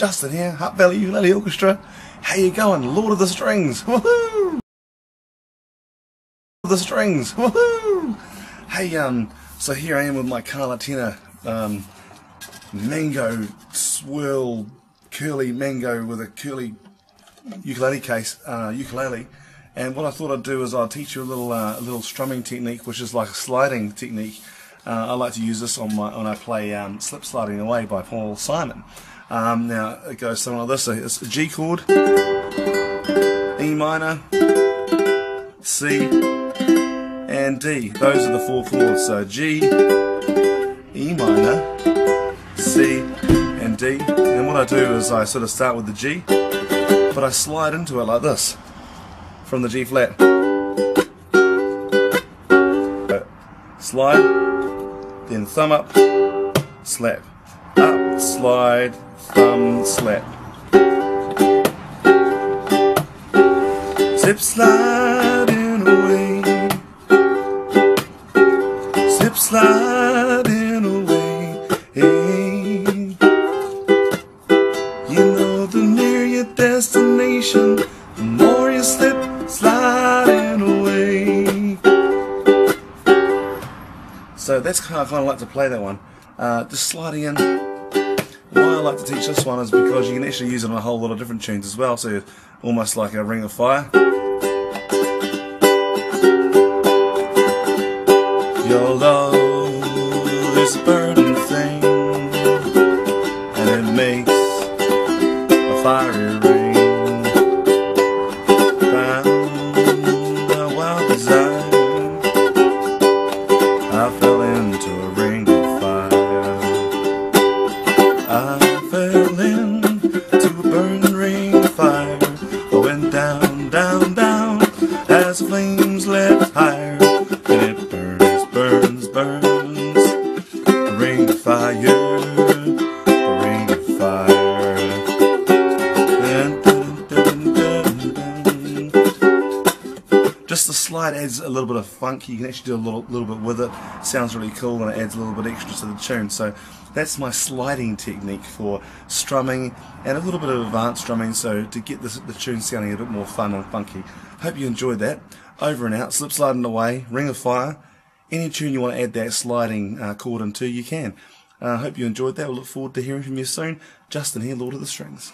Justin here, Hutt Valley Ukulele Orchestra. How you going? Lord of the Strings. Woohoo! The strings. Woohoo! Hey, um, so here I am with my Kala Tenor, um, mango swirl curly mango with a curly ukulele case, uh, ukulele. And what I thought I'd do is I'll teach you a little, uh, a little strumming technique, which is like a sliding technique. Uh, I like to use this on my when I play um, "Slip Sliding Away" by Paul Simon. Um, now it goes something like this: so it's a G chord, E minor, C, and D. Those are the four chords. So G, E minor, C, and D. And what I do is I sort of start with the G, but I slide into it like this from the G flat. Slide, then thumb up, slap. Slide, thumb, slap. Zip sliding away. Zip sliding away. You know the nearer your destination, the more you slip sliding away. So that's how I kind of like to play that one. Uh, just sliding in. I like to teach this one is because you can actually use it on a whole lot of different tunes as well. So it's almost like a ring of fire. Your love is a burning thing, and it makes a fiery ring. Found a wild desire. Just the slide adds a little bit of funk. You can actually do a little, little bit with it. Sounds really cool and it adds a little bit extra to the tune. So that's my sliding technique for strumming and a little bit of advanced strumming. So to get this, the tune sounding a bit more fun and funky. Hope you enjoyed that. Over and out. Slip sliding away. Ring of fire. Any tune you want to add that sliding uh, chord into, you can. I uh, hope you enjoyed that. we we'll look forward to hearing from you soon. Justin here, Lord of the Strings.